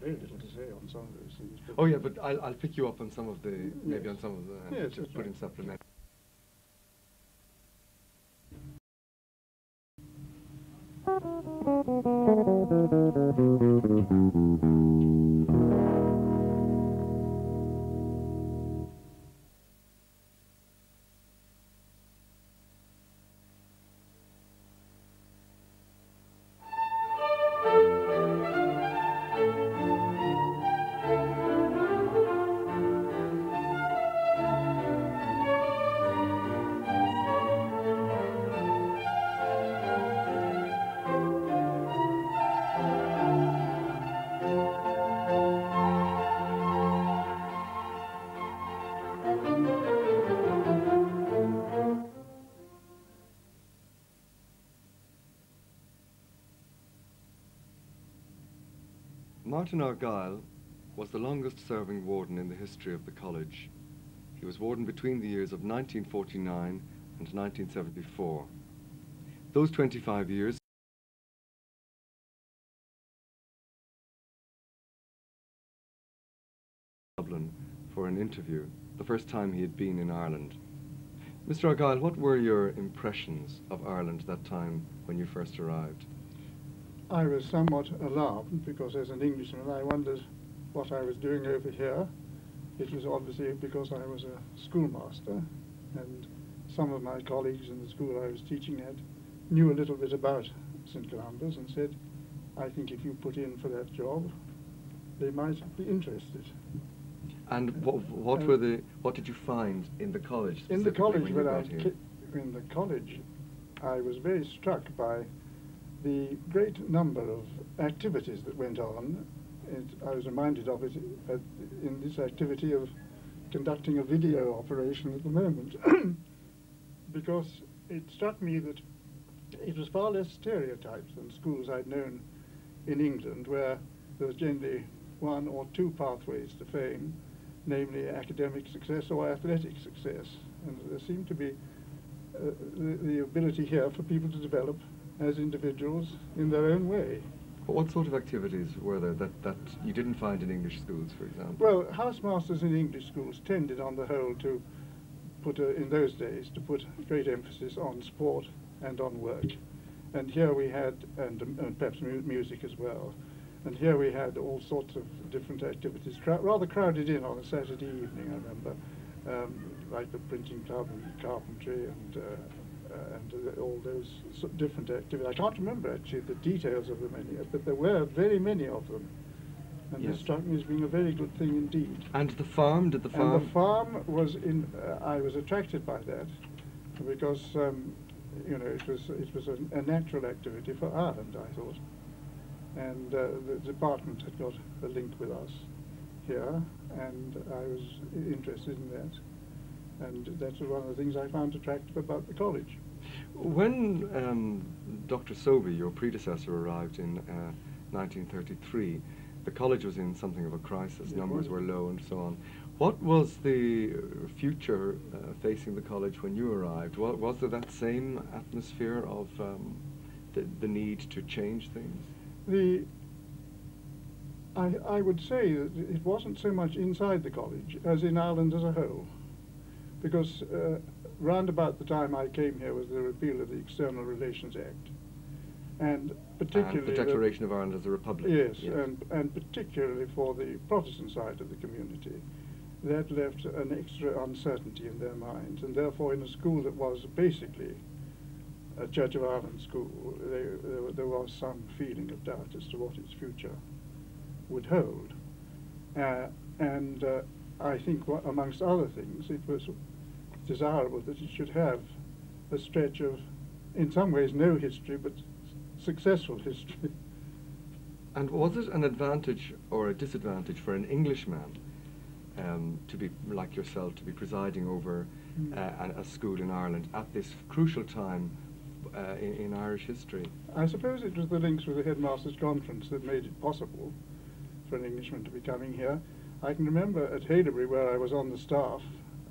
Very little to say on some of those things. but- Oh yeah, but I'll, I'll pick you up on some of the, maybe on some of the, and Yes, just that's put in right. supplement. Martin Argyle was the longest serving warden in the history of the college. He was warden between the years of 1949 and 1974. Those 25 years Dublin for an interview, the first time he had been in Ireland. Mr. Argyle, what were your impressions of Ireland that time when you first arrived? I was somewhat alarmed because as an Englishman I wondered what I was doing over here. It was obviously because I was a schoolmaster and some of my colleagues in the school I was teaching at knew a little bit about St. Columba's and said, I think if you put in for that job, they might be interested. And what, what were um, the what did you find in the college? In the college, when when I in the college, I was very struck by the great number of activities that went on. It, I was reminded of it at, in this activity of conducting a video operation at the moment, because it struck me that it was far less stereotyped than schools I'd known in England, where there was generally one or two pathways to fame, namely academic success or athletic success. And there seemed to be uh, the, the ability here for people to develop as individuals in their own way. But what sort of activities were there that, that you didn't find in English schools, for example? Well, housemasters in English schools tended, on the whole, to put, a, in those days, to put great emphasis on sport and on work. And here we had, and, and perhaps mu- music as well. And here we had all sorts of different activities, crowd, rather crowded in on a Saturday evening, I remember, um, like the printing club and carpentry and, uh, and uh, all those different activities. I can't remember actually the details of them any, but there were very many of them. And Yes. this struck me as being a very good thing indeed. And the farm, did the farm? And the farm was in. Uh, I was attracted by that because um, you know it was it was a, a natural activity for Ireland, I thought, and uh, the department had got a link with us here, and I was interested in that, and that's one of the things I found attractive about the college. When um, Dr. Sobey, your predecessor, arrived in uh, 1933, the college was in something of a crisis. It Numbers were low and so on. What was the uh, future uh, facing the college when you arrived? Was, was there that same atmosphere of um, the, the need to change things? The I, I would say that it wasn't so much inside the college as in Ireland as a whole, because uh, round about the time I came here was the repeal of the External Relations Act, and particularly and the the- Declaration of Ireland as a Republic. Yes, and and particularly for the Protestant side of the community, that left an extra uncertainty in their minds, and therefore in a school that was basically a Church of Ireland school, they, there, there was some feeling of doubt as to what its future would hold. Uh, and uh, I think, amongst other things, it was desirable that it should have a stretch of, in some ways, no history, but successful history. And was it an advantage or a disadvantage for an Englishman um, to be like yourself to be presiding over Mm. uh, a school in Ireland at this crucial time uh, in, in Irish history? I suppose it was the links with the headmasters' conference that made it possible for an Englishman to be coming here. I can remember at Haileybury, where I was on the staff,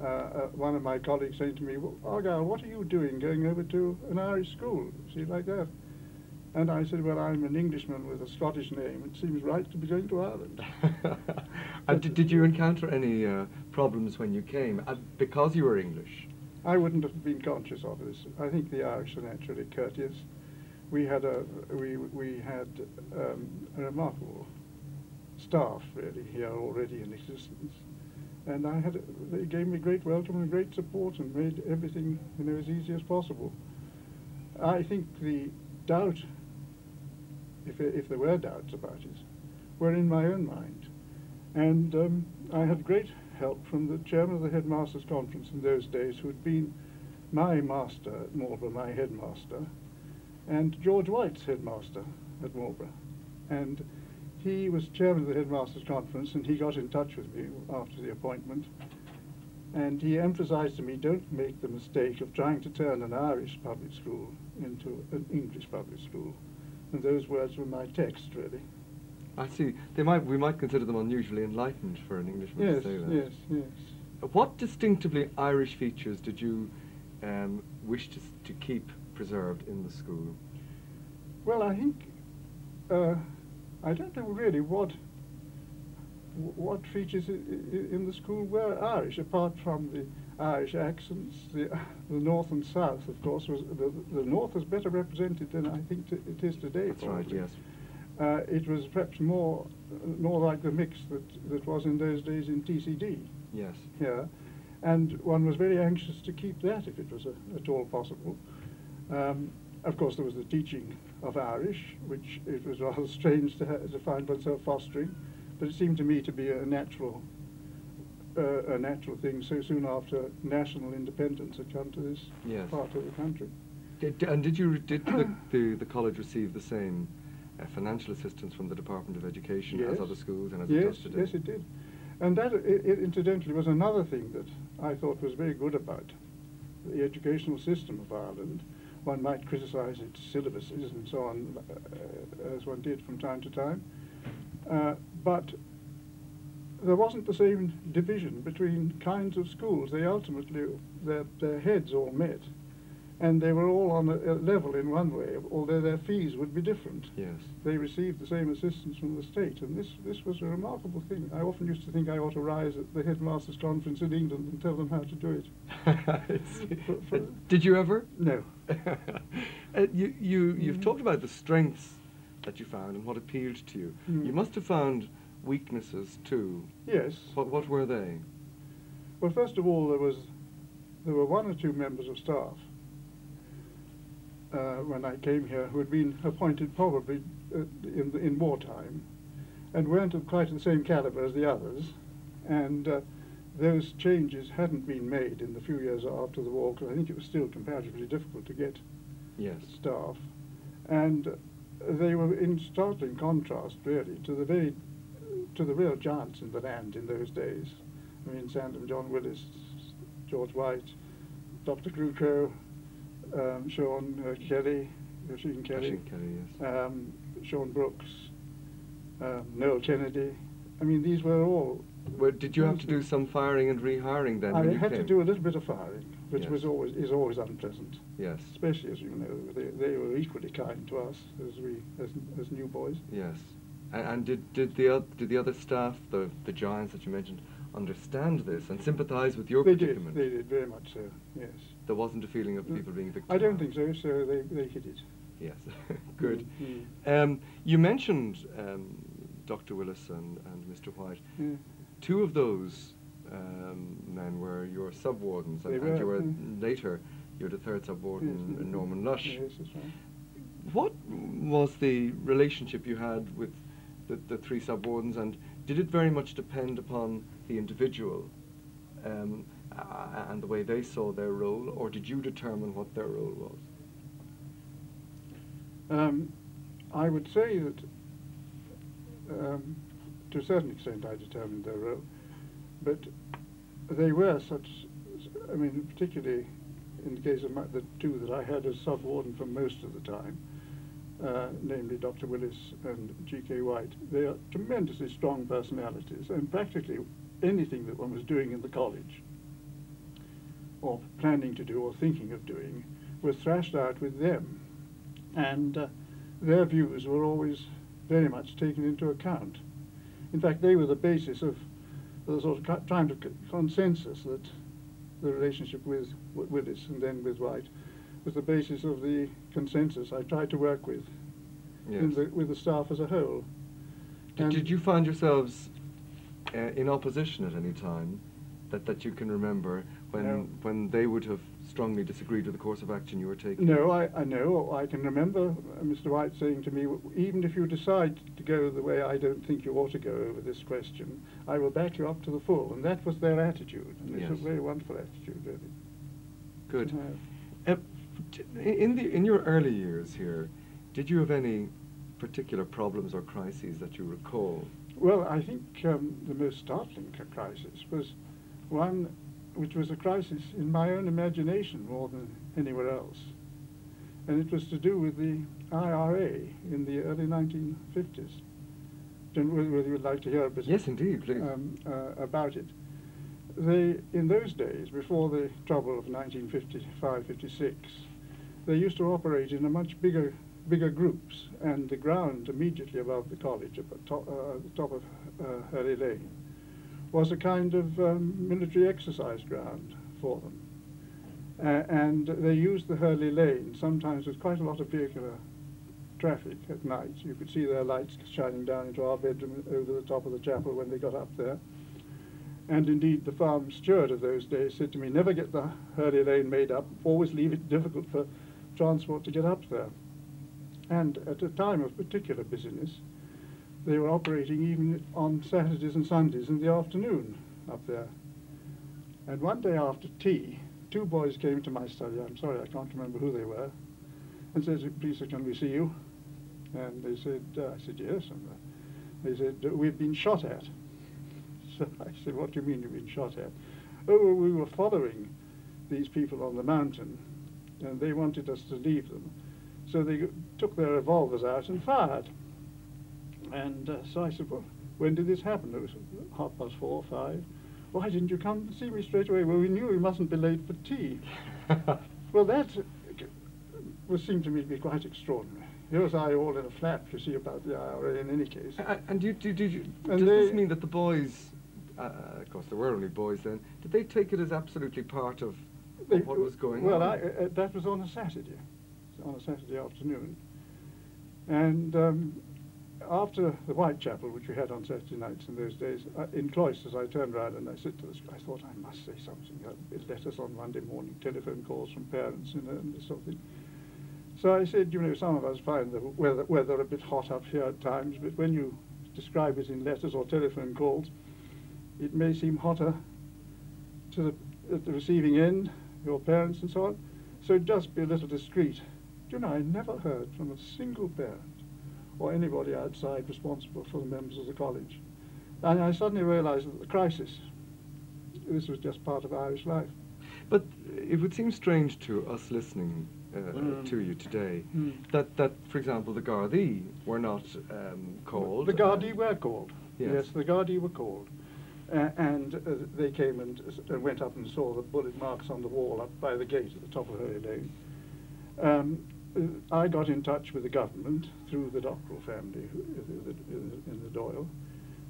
uh, uh, one of my colleagues saying to me, "Well, Argyle, what are you doing going over to an Irish school? See, like that. And I said, well, I'm an Englishman with a Scottish name. It seems right to be going to Ireland. and did, did you encounter any uh, problems when you came uh, because you were English? I wouldn't have been conscious of this. I think the Irish are naturally courteous. We had a we we had um, a remarkable staff really here already in existence, and I had they gave me great welcome and great support and made everything you know as easy as possible. I think the doubt, if if there were doubts about it, were in my own mind, and um, I had great help from the chairman of the headmasters' conference in those days, who had been my master at Marlborough, my headmaster, and George White's headmaster at Marlborough. And he was chairman of the headmasters' conference, and he got in touch with me after the appointment. And he emphasized to me, don't make the mistake of trying to turn an Irish public school into an English public school. And those words were my text, really. I see. They might we might consider them unusually enlightened for an Englishman yes, to say that. Yes, yes, What distinctively Irish features did you um, wish to, to keep preserved in the school? Well, I think uh, I don't know really what what features in the school were Irish, apart from the Irish accents. The, the North and South, of course, was the, the North was better represented than I think it is today. That's right. Yes. Uh, it was perhaps more more like the mix that, that was in those days in TCD Yes. here, and one was very anxious to keep that if it was a, at all possible. Um, of course, there was the teaching of Irish, which it was rather strange to, ha- to find oneself fostering, but it seemed to me to be a natural uh, a natural thing so soon after national independence had come to this Yes. part of the country. Did, and did you did the, the, the college receive the same uh, financial assistance from the Department of Education as other schools and as yes, it does today? yes, it did. And that, i i incidentally, was another thing that I thought was very good about the educational system of Ireland. One might criticise its syllabuses and so on, uh, as one did from time to time. Uh, but there wasn't the same division between kinds of schools. They ultimately, their, their heads all met. And they were all on a, a level in one way, although their fees would be different Yes. they received the same assistance from the state, and this, this was a remarkable thing. I often used to think I ought to rise at the headmasters' conference in England and tell them how to do it. For- for- Uh, Did you ever? No. uh, you, you, you've Mhm. talked about the strengths that you found and what appealed to you. Mm. You must have found weaknesses too. Yes. What, what were they? Well, first of all, there was there were one or two members of staff when I came here who had been appointed probably uh, in the, in wartime, and weren't of quite the same calibre as the others, and uh, those changes hadn't been made in the few years after the war, because I think it was still comparatively difficult to get Yes. staff, and they were in startling contrast, really, to the very to the real giants in the land in those days. I mean, Sandham, John Willis, George White, Dr. Gruco, um, Sean uh, Kelly, Eugene Kelly, Ashing Kelly, yes. um, Sean Brooks, um, Noel Kennedy. I mean, these were all. Well, did you have to do some firing and rehiring then? I had to do a little bit of firing, which Yes. was always is always unpleasant. Yes. especially as you know, they, they were equally kind to us as we as, as new boys. Yes. And, and did, did the did the other staff, the the giants that you mentioned, understand this and sympathise with your they did, predicament? they did very much so. Yes. There wasn't a feeling of people being victimised. I don't think so. So they they hit it. Yes. Good. Mm, Um, you mentioned um, Dr. Willis and, and Mr. White. mm. Two of those um, men were your sub-wardens, and, and you were, mm. later, you were the third sub-warden, Yes, Norman Lush. Yes, that's right. What was the relationship you had with the, the three sub-wardens, and did it very much depend upon the individual um, a- and the way they saw their role, or did you determine what their role was? Um, I would say that um, to a certain extent I determined their role, but they were such, I mean, particularly in the case of my, the two that I had as sub-warden for most of the time, uh, namely Dr. Willis and G.K. White, they are tremendously strong personalities, and practically anything that one was doing in the college, or planning to do or thinking of doing, was thrashed out with them. And uh, their views were always very much taken into account. In fact, they were the basis of the sort of kind of consensus that the relationship with Wi- Willis and then with White was the basis of the consensus I tried to work with Yes. the, with the staff as a whole. Did, did you find yourselves uh, in opposition at any time that, that you can remember when No. when they would have strongly disagreed with the course of action you were taking? No, I, I know. I can remember uh, Mr. White saying to me, even if you decide to go the way I don't think you ought to go over this question, I will back you up to the full. And that was their attitude. And it's a very wonderful attitude, really. Good. Uh, in the in your early years here, did you have any particular problems or crises that you recall? Well, I think um, the most startling crisis was one which was a crisis in my own imagination more than anywhere else. And it was to do with the IRA in the early 1950s. Don't know whether you would like to hear a bit Yes, indeed, please. um, uh, about it. They, in those days, before the trouble of 1955-56, they used to operate in a much bigger, bigger groups, and the ground immediately above the college, at the top, uh, the top of uh, Hurley Lane, was a kind of um, military exercise ground for them. Uh, and they used the Hurley Lane sometimes with quite a lot of vehicular traffic at night. You could see their lights shining down into our bedroom over the top of the chapel when they got up there. And indeed, the farm steward of those days said to me, never get the Hurley Lane made up, always leave it difficult for transport to get up there. And at a time of particular busyness, they were operating even on Saturdays and Sundays in the afternoon up there. And one day after tea, two boys came to my study, I'm sorry, I can't remember who they were, and said, please, can we see you? And they said, uh, I said, yes. And uh, they said, we've been shot at. So I said, what do you mean you've been shot at? Oh, we were following these people on the mountain, and they wanted us to leave them. So they took their revolvers out and fired. And uh, so I said, well, when did this happen? It was half past four, five. Why didn't you come to see me straight away? Well, we knew we mustn't be late for tea. well, that uh, was seemed to me to be quite extraordinary. Here was I all in a flap, you see, about the IRA in any case. A- and you, did, did you, And does this mean that the boys, uh, of course there were only boys then, did they take it as absolutely part of, They- what was going well, on? Well, uh, that was on a Saturday, on a Saturday afternoon. And um, after the Whitechapel, which we had on Saturday nights in those days, uh, in Cloisters, I turned round and I said to the sc- I thought I must say something. Letters on Monday morning, telephone calls from parents, you know, and this sort of thing. So I said, you know, some of us find the weather, weather a bit hot up here at times, but when you describe it in letters or telephone calls, it may seem hotter to the, at the receiving end, your parents and so on. So just be a little discreet. Do you know, I never heard from a single parent or anybody outside responsible for the members of the college. And I suddenly realized that the crisis, this was just part of Irish life. But it would seem strange to us listening uh, Mm. to you today Hmm. that, that, for example, the Gardaí were not um, called. The Gardaí and- were called. Yes. the Gardaí were called. Uh, and uh, they came and, s- and went up and saw the bullet marks on the wall up by the gate at the top of Hurley Lane. Um, uh, I got in touch with the government through the Dockrell family in the Dáil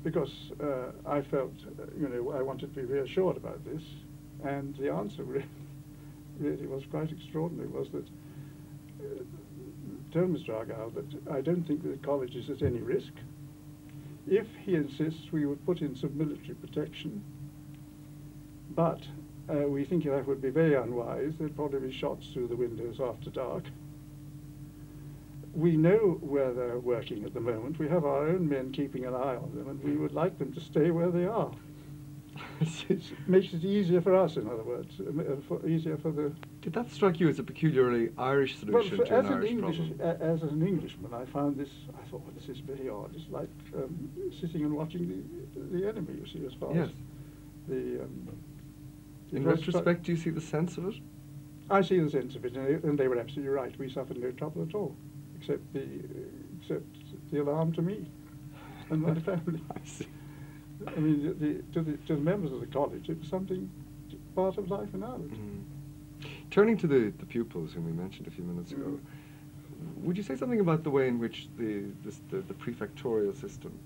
because uh, I felt, uh, you know, I wanted to be reassured about this. And the answer really, really was quite extraordinary, was that uh, tell Mr. Argyle that I don't think the college is at any risk. If he insists, we would put in some military protection, but uh, we think that would be very unwise. There'd probably be shots through the windows after dark. We know where they're working at the moment. We have our own men keeping an eye on them, and we would like them to stay where they are. it makes it easier for us, in other words, uh, uh, for, easier for the Did that strike you as a peculiarly Irish well, solution for, to an as, an Irish English, problem? as an Englishman, I found this. I thought, well, this is very odd. It's like um, sitting and watching the the enemy. You see, as far Yes. as the. Um, In retrospect, do you see the sense of it? I see the sense of it, and they, and they were absolutely right. We suffered no trouble at all, except the except the alarm to me and my family. I see. I mean, the, the, to the to the members of the college, it was something part of life in Ireland. Mhm. Turning to the, the pupils whom we mentioned a few minutes ago, would you say something about the way in which the, this, the, the prefectorial system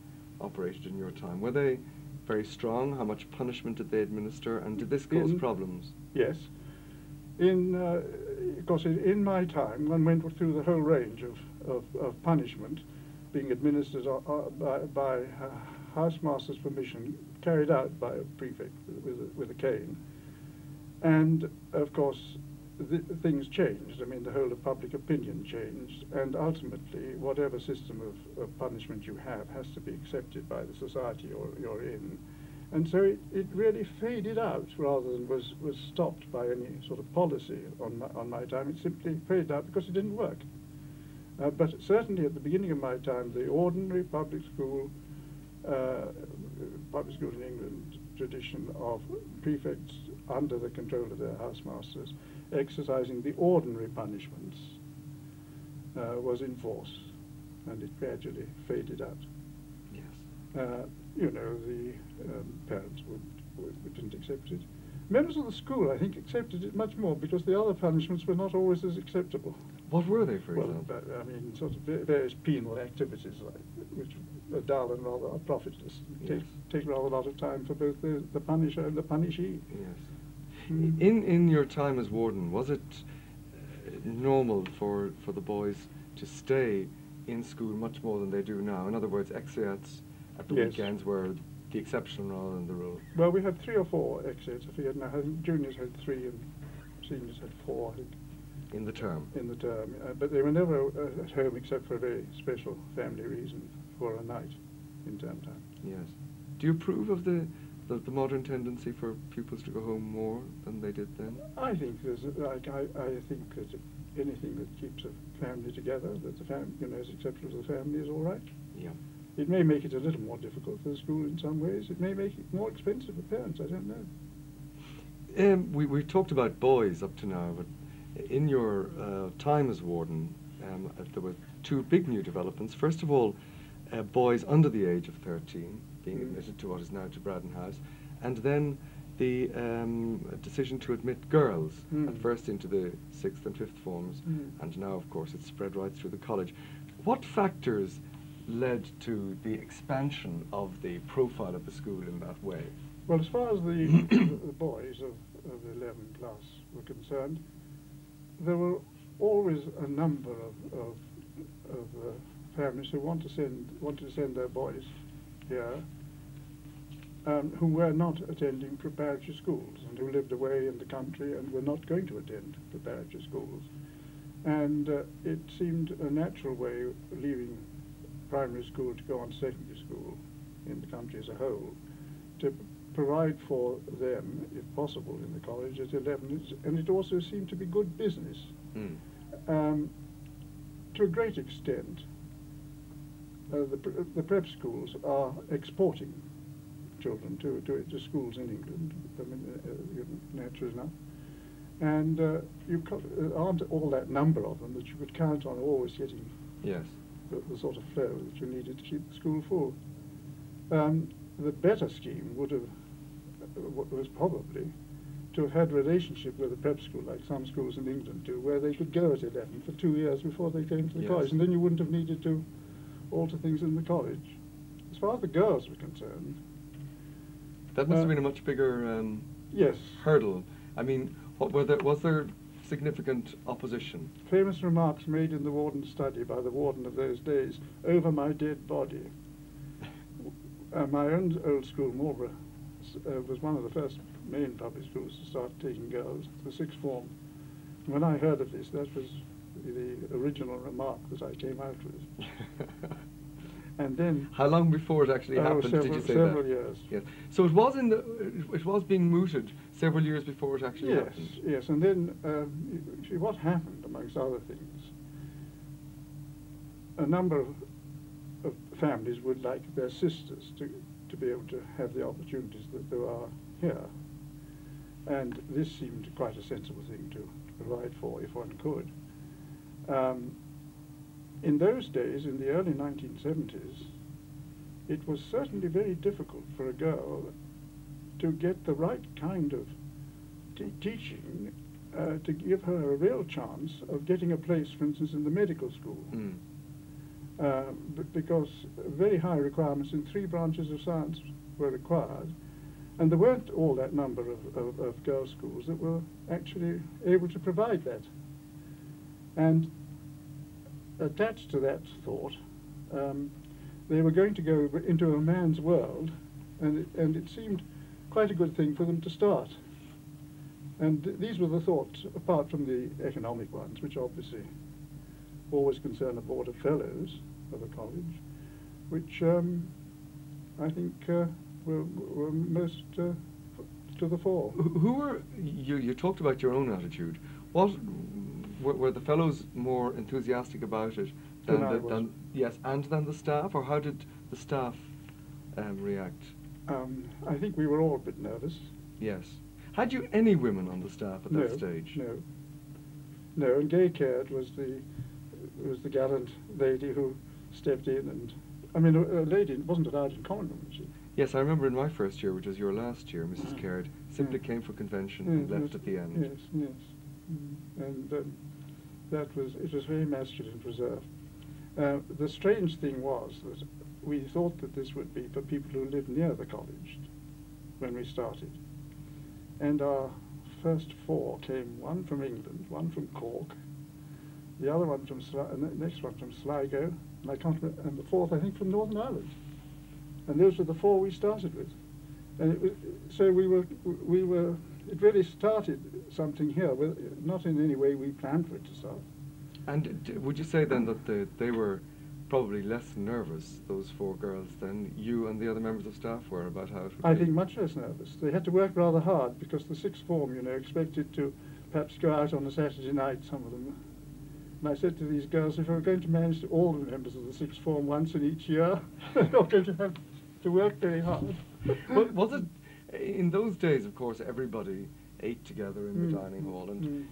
operated in your time? Were they very strong? How much punishment did they administer? And did this cause In- problems? Yes. In, uh, of course, in, my time, one went through the whole range of, of, of punishment being administered uh, uh, by, by uh, housemaster's permission, carried out by a prefect with a, with a cane. And, of course, things changed. I mean, the whole of public opinion changed, and ultimately, whatever system of, of punishment you have has to be accepted by the society you're, you're in. And so it, it really faded out rather than was, was stopped by any sort of policy on my, on my time. It simply faded out because it didn't work. Uh, but certainly at the beginning of my time, the ordinary public school, uh, public school in England tradition of prefects under the control of their housemasters exercising the ordinary punishments uh, was in force, and it gradually faded out. Yes. Uh, you know, the um, parents would, would, didn't accept it. Members of the school, I think, accepted it much more because the other punishments were not always as acceptable. What were they, for well, example? but, I mean, sort of various penal activities, like, which are dull and rather profitless. Yes. Take, take rather a lot of time for both the, the punisher and the punishee. Yes. Mm. In in your time as warden, was it uh, normal for for the boys to stay in school much more than they do now? In other words, exeats at the Yes. weekends were the exception rather than the rule. Well, we had three or four exeats. I forget now. I think juniors had three and seniors had four, I think, In the term. in the term. Uh, but they were never uh, at home except for a very special family reason for a night in term time. Yes. Do you approve of the, the the modern tendency for pupils to go home more than they did then? I think there's a- like I, I think that anything that keeps a family together, that the fam you know is acceptable to the family is all right. Yeah. It may make it a little more difficult for the school in some ways. It may make it more expensive for parents. I don't know. Um, we, we've talked about boys up to now, but in your uh, time as warden, um, uh, there were two big new developments. First of all, uh, boys under the age of 13 being Mm. admitted to what is now to Braddon House, and then the um, decision to admit girls Mm. at first into the sixth and fifth forms, Mm. and now, of course, it's spread right through the college. What factors led to the expansion of the profile of the school in that way? Well, as far as the, the boys of, of the 11 class were concerned, there were always a number of, of, of uh, families who want to send, wanted to send their boys here um, who were not attending preparatory schools and who lived away in the country and were not going to attend preparatory schools. And uh, it seemed a natural way of leaving primary school to go on to secondary school in the country as a whole to provide for them, if possible, in the college at 11. It's- And it also seemed to be good business. Mm. Um, to a great extent, uh, the, pre- the prep schools are exporting children to, to, to schools in England, I mean, uh, uh, naturally enough. And uh, you uh, aren't all that number of them that you could count on always getting Yes. The, the sort of flow that you needed to keep the school full. Um, the better scheme would have uh, wa- was probably to have had a relationship with a prep school, like some schools in England do, where they could go at 11 for two years before they came to the Yes. college, and then you wouldn't have needed to alter things in the college. As far as the girls were concerned, That must have Uh, been a much bigger um, yes, hurdle. I mean, what, were there, was there significant opposition? famous remarks made in the warden's study by the warden of those days over my dead body. Uh, my own old school, Marlborough, uh, was one of the first main public schools to start taking girls, the sixth form. When I heard of this, that was the original remark that I came out with. And then, How long before it actually Oh, happened several- did you say several that? years. Yes. So it was in the it was being mooted several years before it actually yes, happened. yes, Yes. and then, um, see, what happened, amongst other things, a number of, of families would like their sisters to, to be able to have the opportunities that there are here. And this seemed quite a sensible thing to provide for if one could. Um, in those days, in the early 1970s, it was certainly very difficult for a girl to get the right kind of te- teaching uh, to give her a real chance of getting a place, for instance, in the medical school. Mm. Uh, b- because very high requirements in three branches of science were required, and there weren't all that number of, of, of girls' schools that were actually able to provide that. And attached to that thought, um, they were going to go into a man's world, and it, and it seemed quite a good thing for them to start. And these were the thoughts, apart from the economic ones, which obviously always concern a board of fellows of a college, which um, I think uh, were, were most uh, to the fore. Who were you? You talked about your own attitude. What were, were the fellows more enthusiastic about it Than than, the, than yes, and than the staff, or how did the staff um, react? Um, I think we were all a bit nervous. Yes. Had you any women on the staff at no, that stage? No. No, and Gay Caird was the was the gallant lady who stepped in, and I mean, a, a lady it wasn't allowed in common room, was she? Yes, I remember in my first year, which was your last year, Mrs. Mm. Caird, simply Mm. came for convention and left yes, at the end. Yes, yes. Mm. And um, that was, it was very masculine reserve. Uh, the strange thing was that we thought that this would be for people who lived near the college when we started. And our first four came, one from England, one from Cork, the other one from, Sli- and the next one from Sligo, and I can't remember, and the fourth, I think, from Northern Ireland. And those were the four we started with. And was, so we were, we were, it really started something here, with, not in any way we planned for it to start. And would you say then that the, they were probably less nervous, those four girls, than you and the other members of staff were about how it would I be? think much less nervous. They had to work rather hard because the sixth form, you know, expected to perhaps go out on a Saturday night, some of them. And I said to these girls, if we're going to manage to all the members of the sixth form once in each year, we're not going to have to work very hard. Was it in those days? Of course, everybody ate together in the Mm, dining hall. And mm.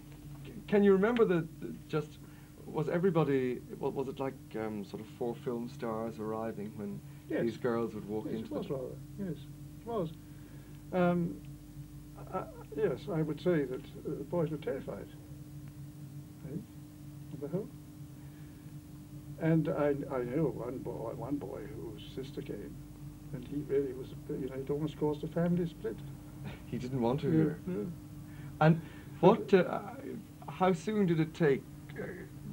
c- can you remember the, the just was everybody? wa- Was it like um, sort of four film stars arriving when Yes. these girls would walk Yes, into it was the rather. Yes, it was. Um, I, yes, I would say that uh, the boys were terrified. The whole. And I, I know one boy, one boy whose sister came, and he really was, you know, it almost caused a family split. He didn't want to hear. yeah. And what? Uh, how soon did it take?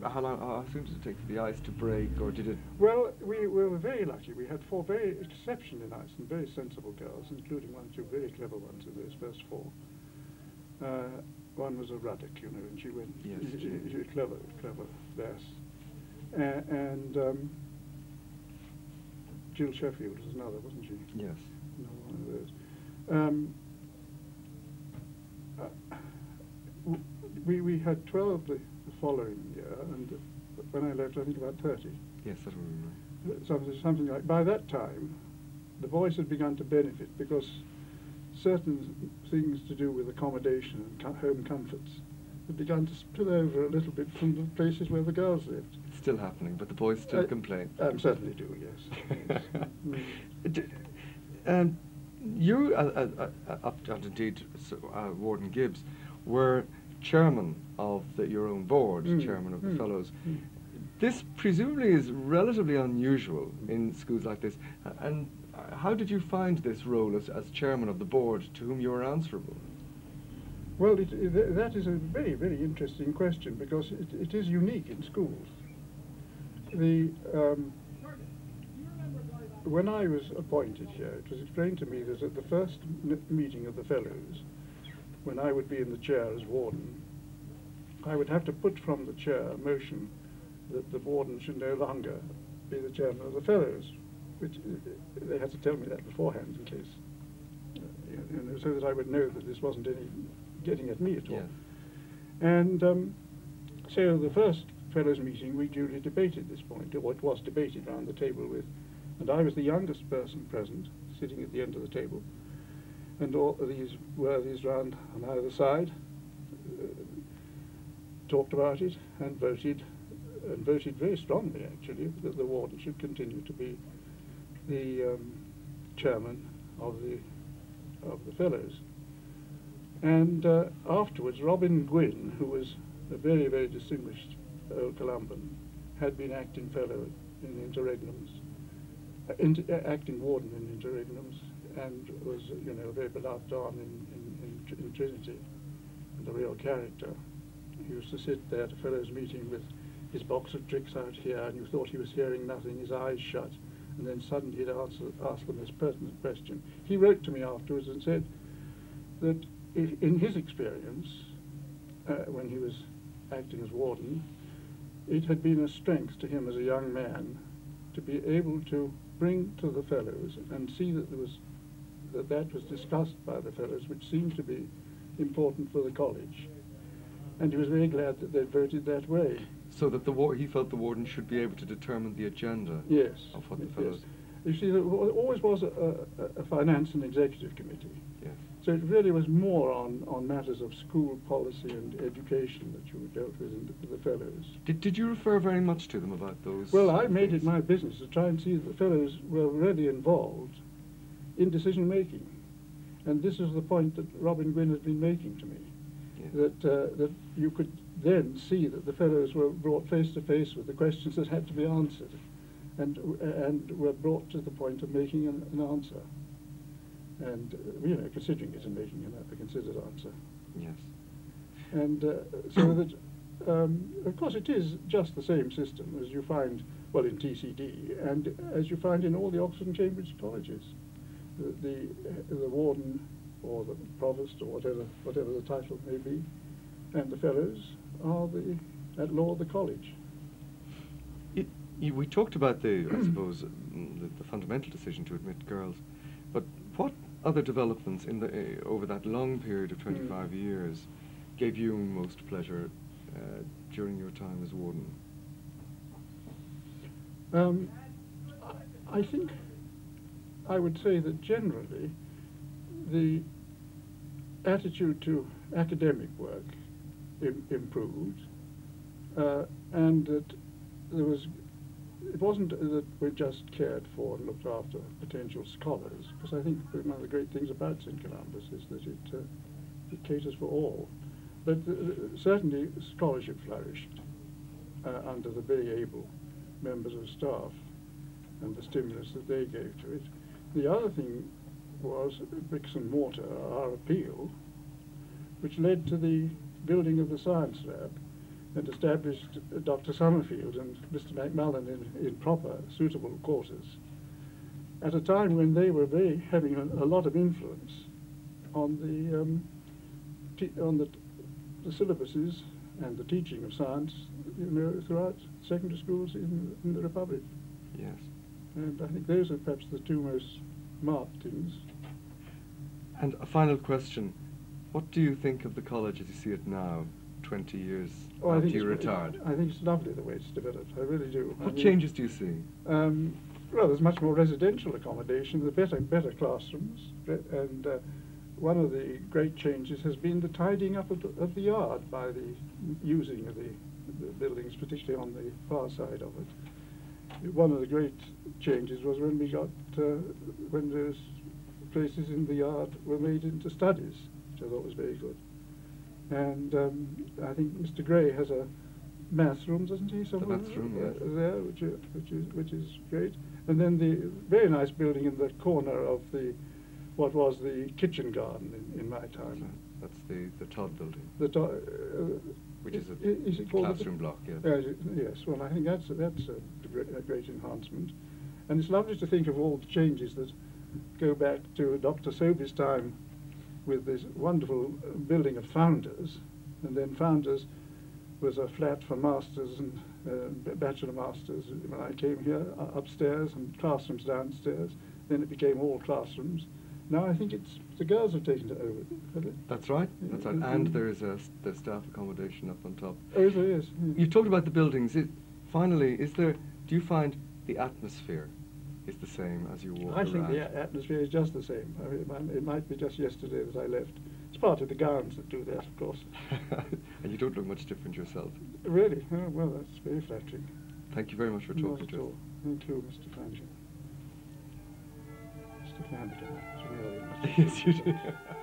Uh, how long? How soon did it take for the ice to break, or did it? Well, we were very lucky. We had four very exceptionally nice and very sensible girls, including one or two very clever ones in those first four. Uh, one was a Ruddock, you know, and she went Yes, she- she- she- she- clever, clever lass. A- and um, Jill Sheffield was another, wasn't she? Yes. Another one of those. Um, uh, we, we had 12 the, the following year, and when I left, I think about 30 Yes, would be something, something like. By that time, the boys had begun to benefit because certain things to do with accommodation and home comforts had begun to spill over a little bit from the places where the girls lived. Still happening, but the boys still Uh, complain. um, certainly do, yes. yes. Mm. Um, you, uh, uh, uh, up and indeed uh, Warden Gibbs, were chairman of the, your own board, Mm, chairman of the mm, fellows. mm. This presumably is relatively unusual in schools like this. Uh, And uh, how did you find this role as, as chairman of the board to whom you were answerable? Well, it, it, that is a very, very interesting question because it, it is unique in schools. The, um, when I was appointed here, it was explained to me that at the first meeting of the fellows, when I would be in the chair as warden, I would have to put from the chair a motion that the warden should no longer be the chairman of the fellows, which uh, they had to tell me that beforehand in case, uh, you know, so that I would know that this wasn't any getting at me at all. Yes. And um, so the first fellows' meeting, we duly debated this point, or it was debated round the table with, and I was the youngest person present, sitting at the end of the table, and all these worthies round on either side uh, talked about it and voted, and voted very strongly actually that the warden should continue to be the um, chairman of the of the fellows. And uh, afterwards, Robin Gwynn, who was a very, very distinguished old Columban, had been acting fellow in interregnums, uh, inter- uh, acting warden in interregnums, and was, you know, very beloved on in, in, in, in Trinity, and a real character. He used to sit there at a fellows' meeting with his box of tricks out here, and you thought he was hearing nothing, his eyes shut, and then suddenly he'd answer, ask the most pertinent question. He wrote to me afterwards and said that in his experience, uh, when he was acting as warden, it had been a strength to him as a young man to be able to bring to the fellows and see that there was that that was discussed by the fellows, which seemed to be important for the college. And he was very glad that they voted that way. So that the war- he felt the warden should be able to determine the agenda Yes. of what the yes. fellows. You see, there always was a, a, a finance and executive committee. Yes. So it really was more on, on matters of school policy and education that you dealt with in the, the fellows. Did, did you refer very much to them about those? Well, I made it my business to try and see that the fellows were really involved in decision making. And this is the point that Robin Gwynn has been making to me. Yes. That, uh, that you could then see that the fellows were brought face to face with the questions that had to be answered and, and were brought to the point of making an, an answer. And, uh, you know, considering it and making an, a considered answer. Yes. And uh, so that, um, of course, it is just the same system as you find, well, in TCD, and as you find in all the Oxford and Cambridge colleges. The, the, the warden or the provost or whatever, whatever the title may be, and the fellows are the, at law the college. It, you, we talked about the, I suppose, the, the fundamental decision to admit girls, but what other developments in the uh, over that long period of 25 Mm. years gave you most pleasure uh, during your time as warden? Um, I I think I would say that generally the attitude to academic work Im- improved, uh, and that there was. It wasn't that we just cared for and looked after potential scholars, because I think one of the great things about St Columba's is that it, uh, it caters for all. But uh, certainly scholarship flourished uh, under the very able members of staff and the stimulus that they gave to it. The other thing was bricks and mortar, our appeal, which led to the building of the science lab and established Dr. Summerfield and Mr. Macmillan in, in proper, suitable quarters at a time when they were very having a, a lot of influence on the um, on the, the syllabuses and the teaching of science, you know, throughout secondary schools in, in the Republic. Yes. And I think those are perhaps the two most marked things. And a final question: What do you think of the college as you see it now, 20 years Oh, I after think you retired? I think it's lovely the way it's developed. I really do. I What mean, changes do you see? Um, well, there's much more residential accommodation, there's better, better classrooms, and uh, one of the great changes has been the tidying up of the, of the yard by the using of the, the buildings, particularly on the far side of it. One of the great changes was when we got, uh, when those places in the yard were made into studies, which I thought was very good. And um, I think Mr. Gray has a maths room, doesn't he? Somewhere maths room, uh, yes. there, which is, which is which is great. And then the very nice building in the corner of the what was the kitchen garden in, in my time. That's the, the Todd building, The to, uh, which is a is it the- classroom block, yes. Yes, yes. Well, I think that's that's a, great, a great enhancement, and it's lovely to think of all the changes that go back to Dr. Sobey's time with this wonderful building of Founders, and then Founders was a flat for masters and uh, bachelor masters when I came here uh, upstairs and classrooms downstairs. Then it became all classrooms. Now I think it's the girls have taken it over. Have it? That's right. That's right. And there is a staff accommodation up on top. Oh, there is. You talked about the buildings. It, finally, is there? Do you find the atmosphere is the same as you walk I think the atmosphere is just the same. I mean, it might, it might be just yesterday that I left. It's part of the gowns that do that, of course. and you don't look much different yourself. Really? Oh, well, that's very flattering. Thank you very much for talking to us. Thank you, Mr. Flanagan. Mr. Flanagan, yes, you do.